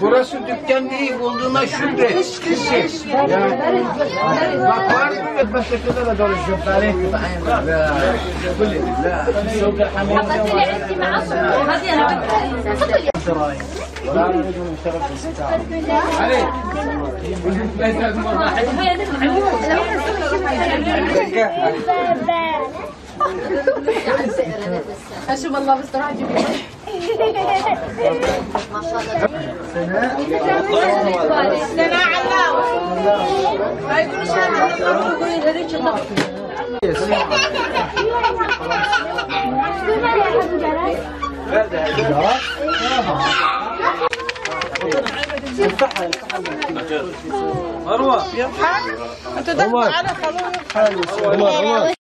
Burası dükkan değil bulduğuna şükret. Bak var mı ve başka kadar da dolaşıyor. Tarih gibi aynı. La. Şurada hamile var. Hadi. Bu hükmetten أشوف الله بس راح ما شاء الله سناء علاوي ما يقولش أنا يقولي هذيك الضغط يفتحها يفتحها مروه أنت دخلت على خلاص